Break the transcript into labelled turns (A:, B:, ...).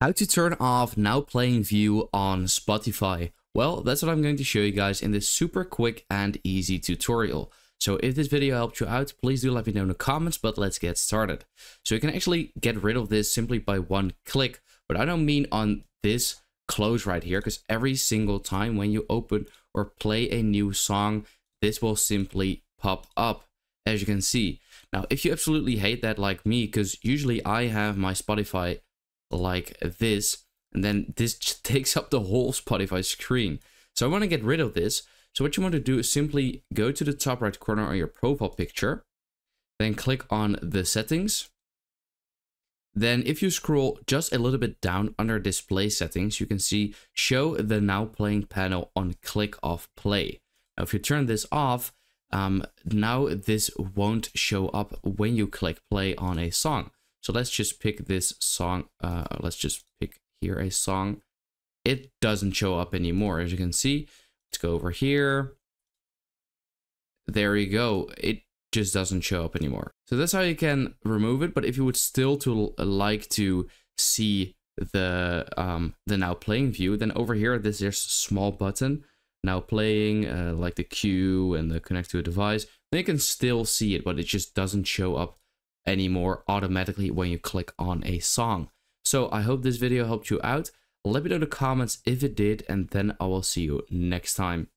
A: How to turn off now playing view on Spotify. Well, that's what I'm going to show you guys in this super quick and easy tutorial. So if this video helped you out, please do let me know in the comments, but let's get started. So you can actually get rid of this simply by one click, but I don't mean on this close right here, because every single time when you open or play a new song, this will simply pop up, as you can see. Now, if you absolutely hate that like me, because usually I have my Spotify like this. And then this takes up the whole Spotify screen. So I want to get rid of this. So what you want to do is simply go to the top right corner on your profile picture. Then click on the settings. Then if you scroll just a little bit down under display settings, you can see show the now playing panel on click off play. Now if you turn this off, um, now this won't show up when you click play on a song. So let's just pick this song. Uh, let's just pick here a song. It doesn't show up anymore, as you can see. Let's go over here. There you go. It just doesn't show up anymore. So that's how you can remove it. But if you would still to like to see the um, the now playing view, then over here, this there's small button now playing, uh, like the queue and the connect to a device. Then you can still see it, but it just doesn't show up anymore automatically when you click on a song. So I hope this video helped you out. Let me know in the comments if it did and then I will see you next time.